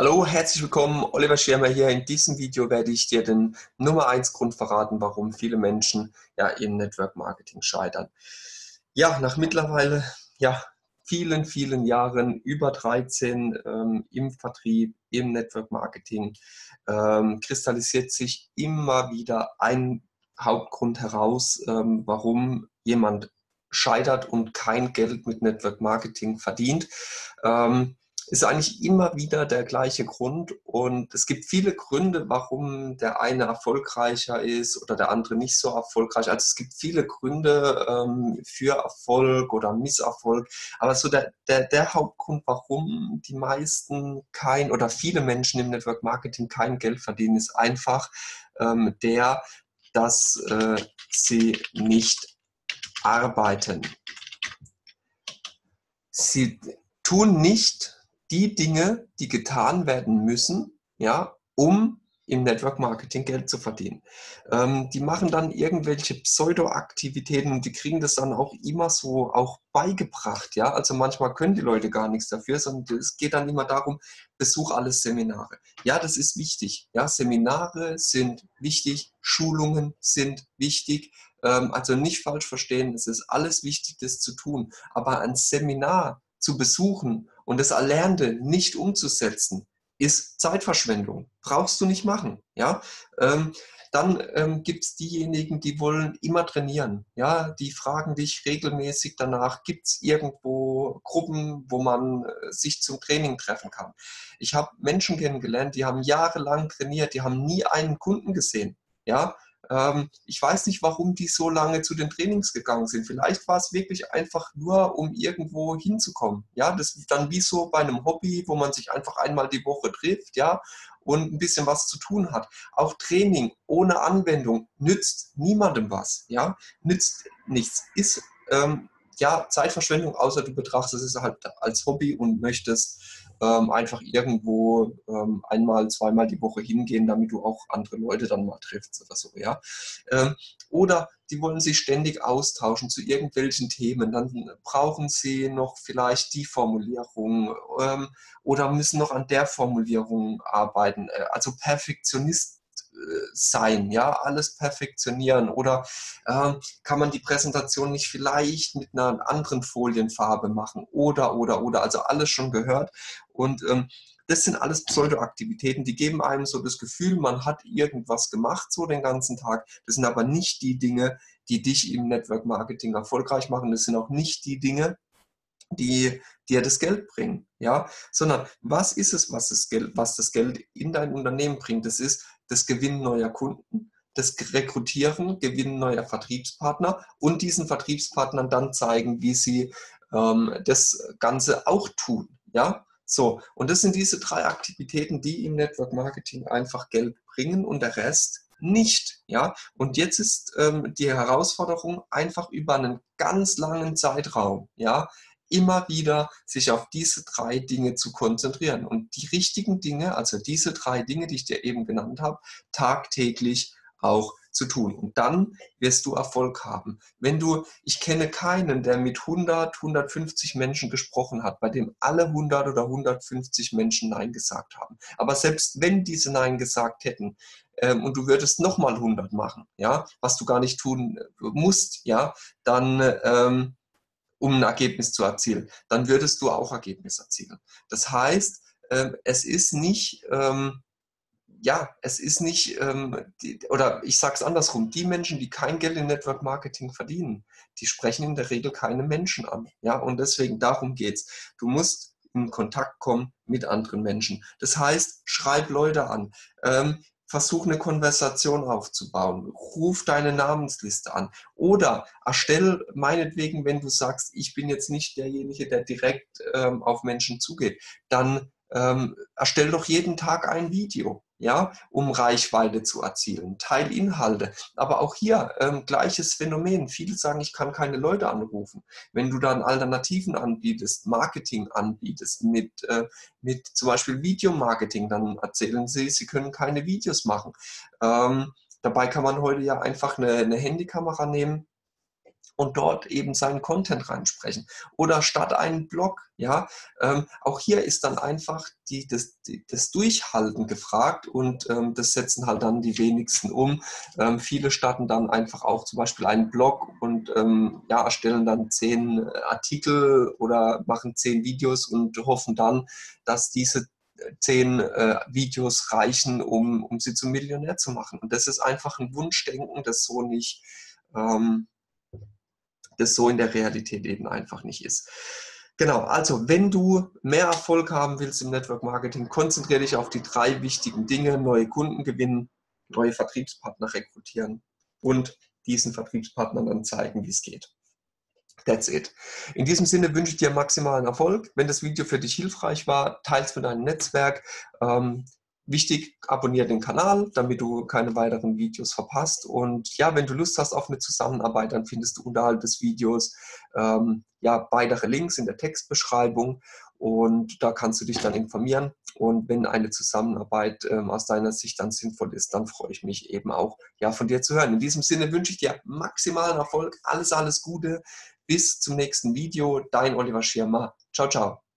Hallo, herzlich willkommen. Oliver Schirmer hier. In diesem Video werde ich dir den Nummer 1 Grund verraten, warum viele Menschen ja im Network Marketing scheitern. Ja, nach mittlerweile ja, vielen, vielen Jahren, über 13 ähm, im Vertrieb, im Network Marketing, ähm, kristallisiert sich immer wieder ein Hauptgrund heraus, ähm, warum jemand scheitert und kein Geld mit Network Marketing verdient. Ähm, ist eigentlich immer wieder der gleiche Grund. Und es gibt viele Gründe, warum der eine erfolgreicher ist oder der andere nicht so erfolgreich. Also es gibt viele Gründe ähm, für Erfolg oder Misserfolg. Aber so der, der, der Hauptgrund, warum die meisten kein oder viele Menschen im Network Marketing kein Geld verdienen, ist einfach ähm, der, dass äh, sie nicht arbeiten. Sie tun nicht die Dinge, die getan werden müssen, ja, um im Network Marketing Geld zu verdienen. Ähm, die machen dann irgendwelche Pseudo-Aktivitäten und die kriegen das dann auch immer so auch beigebracht. Ja, also manchmal können die Leute gar nichts dafür, sondern es geht dann immer darum, besuch alle Seminare. Ja, das ist wichtig. Ja, Seminare sind wichtig, Schulungen sind wichtig. Ähm, also nicht falsch verstehen, es ist alles wichtig, das zu tun. Aber ein Seminar zu besuchen und das Erlernte nicht umzusetzen, ist Zeitverschwendung. Brauchst du nicht machen. Ja? Ähm, dann ähm, gibt es diejenigen, die wollen immer trainieren. Ja? Die fragen dich regelmäßig danach, gibt es irgendwo Gruppen, wo man äh, sich zum Training treffen kann. Ich habe Menschen kennengelernt, die haben jahrelang trainiert, die haben nie einen Kunden gesehen. Ja? Ähm, ich weiß nicht, warum die so lange zu den Trainings gegangen sind. Vielleicht war es wirklich einfach nur, um irgendwo hinzukommen. Ja, das ist dann wie so bei einem Hobby, wo man sich einfach einmal die Woche trifft, ja, und ein bisschen was zu tun hat. Auch Training ohne Anwendung nützt niemandem was, ja, nützt nichts. Ist ähm, ja Zeitverschwendung, außer du betrachtest es halt als Hobby und möchtest ähm, einfach irgendwo ähm, einmal, zweimal die Woche hingehen, damit du auch andere Leute dann mal triffst oder so, ja. Ähm, oder die wollen sich ständig austauschen zu irgendwelchen Themen. Dann brauchen sie noch vielleicht die Formulierung ähm, oder müssen noch an der Formulierung arbeiten. Äh, also Perfektionist sein, ja, alles perfektionieren oder äh, kann man die Präsentation nicht vielleicht mit einer anderen Folienfarbe machen oder, oder, oder, also alles schon gehört und ähm, das sind alles Pseudoaktivitäten, die geben einem so das Gefühl, man hat irgendwas gemacht so den ganzen Tag. Das sind aber nicht die Dinge, die dich im Network Marketing erfolgreich machen. Das sind auch nicht die Dinge, die dir das Geld bringen, ja, sondern was ist es, was das Geld, was das Geld in dein Unternehmen bringt? Das ist das Gewinnen neuer Kunden, das Rekrutieren, Gewinnen neuer Vertriebspartner und diesen Vertriebspartnern dann zeigen, wie sie ähm, das Ganze auch tun. Ja, so. Und das sind diese drei Aktivitäten, die im Network Marketing einfach Geld bringen und der Rest nicht. Ja, und jetzt ist ähm, die Herausforderung einfach über einen ganz langen Zeitraum, ja, immer wieder sich auf diese drei Dinge zu konzentrieren und die richtigen Dinge, also diese drei Dinge, die ich dir eben genannt habe, tagtäglich auch zu tun. Und dann wirst du Erfolg haben. Wenn du, ich kenne keinen, der mit 100, 150 Menschen gesprochen hat, bei dem alle 100 oder 150 Menschen Nein gesagt haben. Aber selbst wenn diese Nein gesagt hätten, ähm, und du würdest nochmal 100 machen, ja, was du gar nicht tun musst, ja, dann ähm, um ein Ergebnis zu erzielen, dann würdest du auch Ergebnis erzielen. Das heißt, ähm, es ist nicht, ähm, ja, es ist nicht, ähm, oder ich sage es andersrum, die Menschen, die kein Geld in Network Marketing verdienen, die sprechen in der Regel keine Menschen an. Ja, und deswegen darum geht es. Du musst in Kontakt kommen mit anderen Menschen. Das heißt, schreib Leute an versuch eine Konversation aufzubauen, ruf deine Namensliste an oder erstell meinetwegen, wenn du sagst, ich bin jetzt nicht derjenige, der direkt ähm, auf Menschen zugeht, dann ähm, erstell doch jeden Tag ein Video ja, um Reichweite zu erzielen. Teil Inhalte. Aber auch hier ähm, gleiches Phänomen. Viele sagen, ich kann keine Leute anrufen. Wenn du dann Alternativen anbietest, Marketing anbietest, mit, äh, mit zum Beispiel Videomarketing, dann erzählen sie, sie können keine Videos machen. Ähm, dabei kann man heute ja einfach eine, eine Handykamera nehmen und dort eben seinen Content reinsprechen. Oder statt einen Blog, ja, ähm, auch hier ist dann einfach die, das, die, das Durchhalten gefragt und ähm, das setzen halt dann die wenigsten um. Ähm, viele starten dann einfach auch zum Beispiel einen Blog und ähm, ja, erstellen dann zehn Artikel oder machen zehn Videos und hoffen dann, dass diese zehn äh, Videos reichen, um, um sie zum Millionär zu machen. Und das ist einfach ein Wunschdenken, das so nicht, ähm, das so in der Realität eben einfach nicht ist. Genau, also wenn du mehr Erfolg haben willst im Network Marketing, konzentriere dich auf die drei wichtigen Dinge, neue Kunden gewinnen, neue Vertriebspartner rekrutieren und diesen Vertriebspartnern dann zeigen, wie es geht. That's it. In diesem Sinne wünsche ich dir maximalen Erfolg. Wenn das Video für dich hilfreich war, teile es mit deinem Netzwerk. Ähm, Wichtig, abonniere den Kanal, damit du keine weiteren Videos verpasst. Und ja, wenn du Lust hast auf eine Zusammenarbeit, dann findest du unterhalb des Videos ähm, ja, weitere Links in der Textbeschreibung und da kannst du dich dann informieren. Und wenn eine Zusammenarbeit ähm, aus deiner Sicht dann sinnvoll ist, dann freue ich mich eben auch, ja, von dir zu hören. In diesem Sinne wünsche ich dir maximalen Erfolg, alles, alles Gute. Bis zum nächsten Video. Dein Oliver Schirmer. Ciao, ciao.